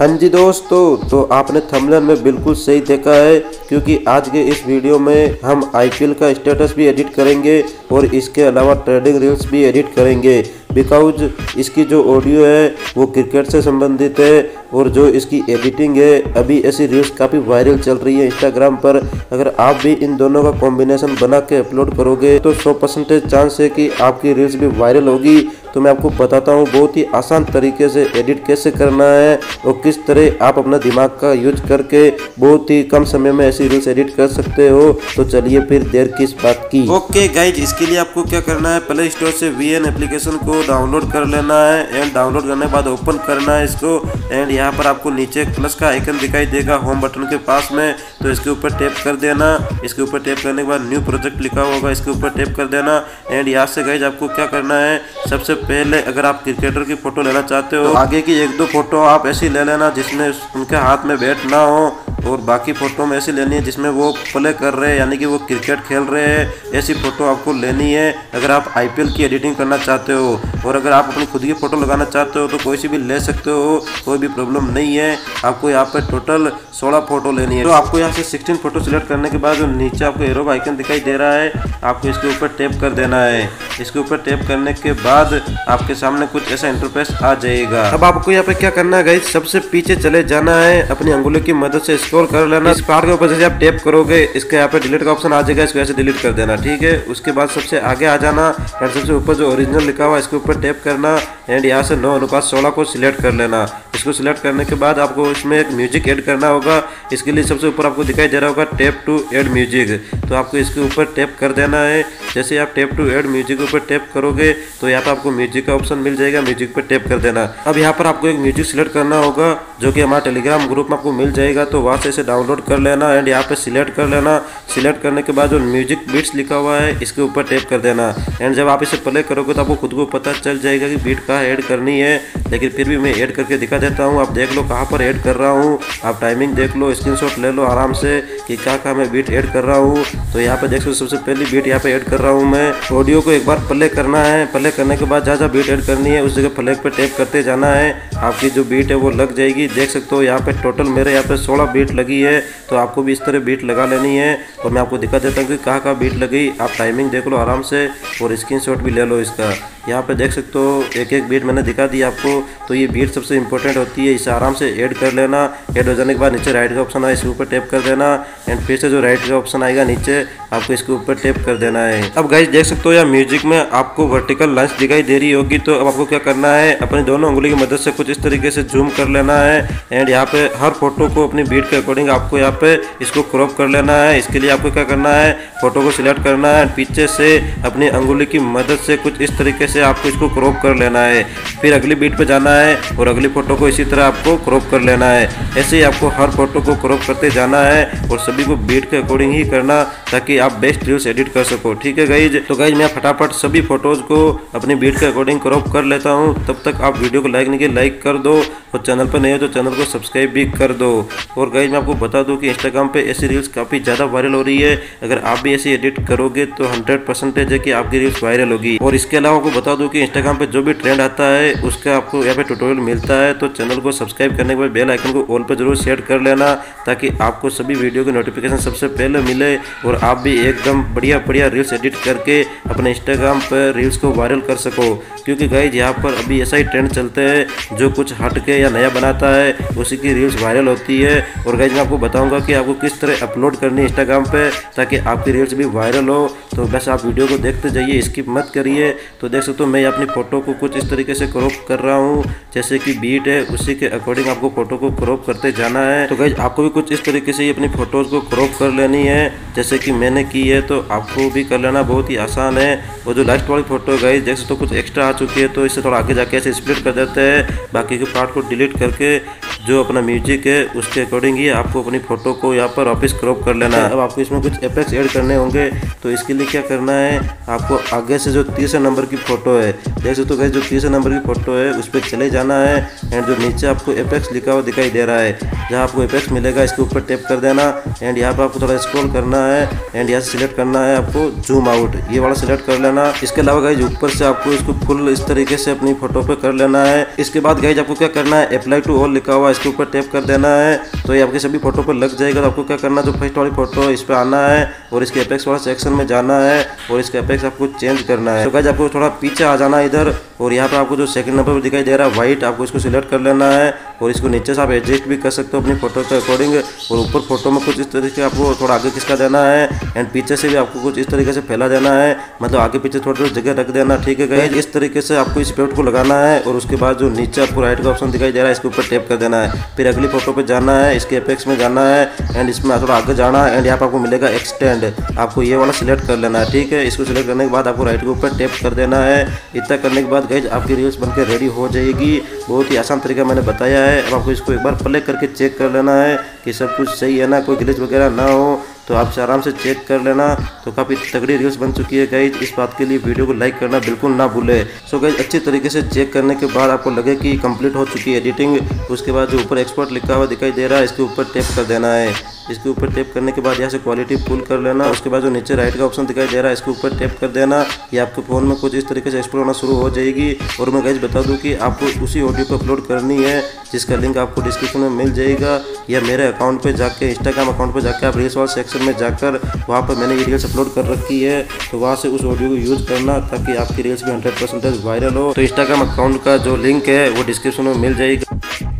हाँ जी दोस्तों तो आपने थंबनेल में बिल्कुल सही देखा है, क्योंकि आज के इस वीडियो में हम आईपीएल का स्टेटस भी एडिट करेंगे और इसके अलावा ट्रेडिंग रील्स भी एडिट करेंगे। बिकॉज़ इसकी जो ऑडियो है, वो क्रिकेट से संबंधित है और जो इसकी एडिटिंग है, अभी ऐसी रील्स काफ़ी वायरल चल रही है इंस्टाग्राम पर। अगर आप भी इन दोनों का कॉम्बिनेशन बना के अपलोड करोगे तो सौ परसेंटेज चांस है कि आपकी रील्स भी वायरल होगी। तो मैं आपको बताता हूँ बहुत ही आसान तरीके से एडिट कैसे करना है और किस तरह आप अपना दिमाग का यूज़ करके बहुत ही कम समय में ऐसी रील्स एडिट कर सकते हो। तो चलिए फिर देर किस बात की। ओके गाइज़ इसके लिए आपको क्या करना है? प्ले स्टोर से VN एप्लीकेशन को डाउनलोड कर लेना है एंड डाउनलोड करने के बाद ओपन करना है इसको एंड यहाँ पर आपको नीचे प्लस का आइकन दिखाई देगा होम बटन के पास में। तो इसके ऊपर टैप कर देना। इसके ऊपर टैप करने के बाद न्यू प्रोजेक्ट लिखा होगा, इसके ऊपर टैप कर देना एंड यहाँ से गाइज़ आपको क्या करना है? सबसे पहले अगर आप क्रिकेटर की फ़ोटो लेना चाहते हो तो आगे की एक दो फ़ोटो आप ऐसी ले लेना जिसमें उनके हाथ में बैट ना हो और बाकी फ़ोटो में ऐसी लेनी है जिसमें वो प्ले कर रहे हैं, यानी कि वो क्रिकेट खेल रहे हैं, ऐसी फ़ोटो आपको लेनी है। अगर आप आईपीएल की एडिटिंग करना चाहते हो और अगर आप अपनी खुद की फ़ोटो लगाना चाहते हो तो कोई सी भी ले सकते हो, कोई भी प्रॉब्लम नहीं है। आपको यहाँ पर टोटल सोलह फ़ोटो लेनी है। तो आपको यहाँ से सिक्सटीन फ़ोटो सिलेक्ट करने के बाद नीचे आपको एरो आइकन दिखाई दे रहा है। आपको इसके ऊपर टैप कर देना है। इसके ऊपर टैप करने के बाद आपके सामने कुछ ऐसा इंटरफेस आ जाएगा। अब आपको यहाँ पे क्या करना है सबसे पीछे चले जाना है। अपनी अंगुली की मदद से स्क्रॉल कर लेना। इस पार्ट के ऊपर जैसे आप टैप करोगे, इसके यहाँ पे डिलीट का ऑप्शन आ जाएगा। इसको ऐसे डिलीट कर देना, ठीक है? उसके बाद सबसे आगे आ जाना एंड सबसे ऊपर जो ओरिजिनल लिखा हुआ इसके ऊपर टैप करना एंड यहाँ से नौ अनुपात सोलह को सिलेक्ट कर लेना। इसको सिलेक्ट करने के बाद आपको इसमें एक म्यूज़िक ऐड करना होगा। इसके लिए सबसे ऊपर आपको दिखाई दे रहा होगा टैप टू एड म्यूज़िक तो आपको इसके ऊपर टैप कर देना है। जैसे आप टैप टू एड म्यूज़िक ऊपर टैप करोगे तो यहाँ पर आपको म्यूज़िक का ऑप्शन मिल जाएगा म्यूज़िक पर टैप कर देना। अब यहाँ पर आपको एक म्यूज़िक सिलेक्ट करना होगा, जो कि हमारे टेलीग्राम ग्रुप में आपको मिल जाएगा तो वहाँ से इसे डाउनलोड कर लेना एंड यहाँ पे सिलेक्ट कर लेना। सिलेक्ट करने के बाद जो म्यूज़िक बीट्स लिखा हुआ है, इसके ऊपर टैप कर देना। एंड जब आप इसे प्ले करोगे तो आपको खुद को पता चल जाएगा कि बीट कहाँ ऐड करनी है। लेकिन फिर भी मैं ऐड करके दिखा देता हूँ, आप देख लो कहाँ पर ऐड कर रहा हूँ। आप टाइमिंग देख लो स्क्रीन ले लो आराम से कि कहाँ कहाँ मैं बीट ऐड कर रहा हूँ। तो यहाँ पर देख सबसे पहली बीट यहाँ पे ऐड कर रहा हूँ मैं। ऑडियो को एक बार प्ले करना है। प्ले करने के बाद जहाँ जहाँ बीट ऐड करनी है, उस जगह फ्लैग पर टैप करते जाना है। आपकी जो बीट है वो लग जाएगी। देख सकते हो यहाँ पे टोटल मेरे यहाँ पे 16 बीट लगी है। तो आपको भी इस तरह बीट लगा लेनी है। और मैं आपको दिखा देता हूँ कि कहाँ कहाँ बीट लगी। आप टाइमिंग देख लो आराम से और स्क्रीन भी ले लो इसका। यहाँ पे देख सकते हो एक एक बीट मैंने दिखा दी आपको। तो ये बीट सबसे इंपॉर्टेंट होती है, इसे आराम से ऐड कर लेना। ऐड हो जाने के बाद नीचे राइट का ऑप्शन आए इसके ऊपर टैप कर देना। एंड फिर से जो राइट का ऑप्शन आएगा नीचे, आपको इसके ऊपर टैप कर देना है। अब गाइज़ देख सकते हो या म्यूज़िक में आपको वर्टिकल लाइन्स दिखाई दे रही होगी। तो अब आपको क्या करना है, अपनी दोनों उंगली की मदद से कुछ इस तरीके से जूम कर लेना है। एंड यहाँ पे हर फ़ोटो को अपनी बीट के अकॉर्डिंग आपको यहाँ पे इसको क्रॉप कर लेना है। इसके लिए आपको क्या करना है फ़ोटो को सिलेक्ट करना है। पीछे से अपनी अंगुली की मदद से कुछ इस तरीके से आपको इसको क्रॉप कर लेना है। फिर अगली बीट पर जाना है और अगली फ़ोटो को इसी तरह आपको क्रॉप कर लेना है। ऐसे ही आपको हर फ़ोटो को क्रॉप करते जाना है और सभी को बीट के अकॉर्डिंग ही करना ताकि आप बेस्ट रील्स एडिट कर सको, ठीक है गाइज़ तो गाइज़ मैं फटाफट सभी फ़ोटोज़ को अपनी बीट के अकॉर्डिंग क्रॉप कर लेता हूँ। तब तक आप वीडियो को लाइक नहीं किया लाइक कर दो। और चैनल पर नहीं हो तो चैनल को सब्सक्राइब भी कर दो। और गाइज़ मैं आपको बता दूँ कि इंस्टाग्राम पे ऐसी रील्स काफ़ी ज़्यादा वायरल हो रही है। अगर आप भी ऐसी एडिट करोगे तो हंड्रेड परसेंटेज है कि आपकी रील्स वायरल होगी। और इसके अलावा आपको बता दूँ कि इंस्टाग्राम पर जो भी ट्रेंड आता है, उसका आपको यहाँ पे ट्यूटोरियल मिलता है। तो चैनल को सब्सक्राइब करने के बाद बेल आइकन को ऑल पर ज़रूर सेट कर लेना, ताकि आपको सभी वीडियो की नोटिफिकेशन सबसे पहले मिले। और आप भी एकदम बढ़िया बढ़िया रील्स एडिट करके अपने इंस्टाग्राम पर रील्स को वायरल कर सको। क्योंकि गाइज़ यहाँ पर अभी ऐसा ही ट्रेंड चलते हैं, जो कुछ हट के या नया बनाता है, उसी की रील्स वायरल होती है। और गाइज़ मैं आपको बताऊँगा कि आपको किस तरह अपलोड करनी है इंस्टाग्राम पर ताकि आपकी रील्स भी वायरल हो। तो बस आप वीडियो को देखते जाइए स्किप मत करिए। तो देख सकते हो, मैं अपनी फ़ोटो को कुछ इस तरीके से क्रॉप कर रहा हूँ। जैसे कि बीट है, उसी के अकॉर्डिंग आपको फ़ोटो को क्रॉप करते जाना है। तो गाइज़ आपको भी कुछ इस तरीके से ही अपनी फ़ोटोज़ को क्रॉप कर लेनी है। जैसे कि मैंने की है तो आपको भी कर लेना। बहुत ही आसान है। और जो लास्ट वाली फ़ोटो गाइज़ जैसे तो कुछ एक्स्ट्रा आ चुकी है तो इससे थोड़ा आगे जाके ऐसे स्प्लिट कर देते हैं। बाकी के पार्ट को डिलीट करके जो अपना म्यूज़िक है, उसके अकॉर्डिंग ही आपको अपनी फ़ोटो को यहाँ पर वापस क्रॉप कर लेना है। अब आपको इसमें कुछ एपेक्स ऐड करने होंगे तो इसके लिए क्या करना है, आपको आगे से जो तीसरे नंबर की फ़ोटो है, जैसे तो गई जो तीसरे नंबर की फ़ोटो है, उस पर चले जाना है एंड जो नीचे आपको एपेक्स लिखा हुआ दिखाई दे रहा है, जहाँ आपको एपेक्स मिलेगा, इसके ऊपर टैप कर देना एंड यहाँ पर आपको थोड़ा स्क्रॉल करना है एंड यहाँ से सिलेक्ट करना है आपको जूम आउट ये वाला सिलेक्ट कर लेना. इसके अलावा गाइज़ ऊपर से आपको इसको फुल इस तरीके से अपनी फ़ोटो पे कर लेना है. इसके बाद गाइज़ आपको क्या करना है? अप्लाई टू ऑल लिखा हुआ इसके ऊपर टैप कर देना है. तो ये आपके सभी फ़ोटो पर लग जाएगा. तो आपको क्या करना है? जो फ़र्स्ट वाली फ़ोटो है इस पर आना है और इसके अपेक्स वाला सेक्शन में जाना है और इसके अपेक्स आपको चेंज करना है. तो गाइज़ आपको थोड़ा पीछे आ जाना इधर. और यहाँ पर आपको जो सेकंड नंबर पर दिखाई दे रहा है वाइट आपको इसको सिलेक्ट कर लेना है और इसको नीचे से आप एडजस्ट भी कर सकते हो अपनी फ़ोटो के अकॉर्डिंग और ऊपर फ़ोटो में कुछ इस तरीके से आपको थोड़ा आगे किसका देना है एंड पीछे से भी आपको कुछ इस तरीके से फैला देना है मतलब आगे पीछे थोड़ी थोड़ी जगह रख देना ठीक है गाइज़ इस तरीके से आपको इस पेट को लगाना है और उसके बाद जो नीचे आपको राइट का ऑप्शन दिखाई दे रहा है इसके ऊपर टेप कर देना है। फिर अगली फ़ोटो पर जाना है इसके अपेक्स में जाना है एंड इसमें थोड़ा आगे जाना है एंड यहाँ पर आपको मिलेगा एक्सटेंड आपको ये वाला सिलेक्ट कर लेना है ठीक है? इसको सिलेक्ट करने के बाद आपको राइट के ऊपर टेप कर देना है। इतना करने के बाद गाइज़ आपकी रील्स बनकर रेडी हो जाएगी। बहुत ही आसान तरीका मैंने बताया है। अब आपको इसको एक बार प्ले करके चेक कर लेना है कि सब कुछ सही है ना, कोई ग्लिच वगैरह ना हो तो आप आराम से चेक कर लेना। तो काफ़ी तगड़ी रील्स बन चुकी है गाइज़ इस बात के लिए वीडियो को लाइक करना बिल्कुल ना भूले। सो गाइज़ अच्छी तरीके से चेक करने के बाद आपको लगे कि कंप्लीट हो चुकी है एडिटिंग उसके बाद जो ऊपर एक्सपर्ट लिखा हुआ दिखाई दे रहा है, इसके ऊपर टेप कर देना है। इसके ऊपर टैप करने के बाद यहाँ से क्वालिटी फुल कर लेना। उसके बाद जो नीचे राइट का ऑप्शन दिखाई दे रहा है, इसके ऊपर टैप कर देना। ये आपके फ़ोन में कुछ इस तरीके से एक्सप्लोर होना शुरू हो जाएगी। और मैं गाइज़ बता दूँ कि आपको उसी ऑडियो को अपलोड करनी है, जिसका लिंक आपको डिस्क्रिप्शन में मिल जाएगा। या मेरे अकाउंट पर जाकर इंस्टाग्राम अकाउंट पर जाकर आप रील्स वाले सेक्शन में जाकर वहाँ पर मैंने ये रील्स अपलोड कर रखी है। तो वहाँ से उस ऑडियो को यूज़ करना ताकि आपकी रील्स भी हंड्रेड परसेंटेज वायरल हो। तो इंस्टाग्राम अकाउंट का जो लिंक है, वो डिस्क्रिप्शन में मिल जाएगा।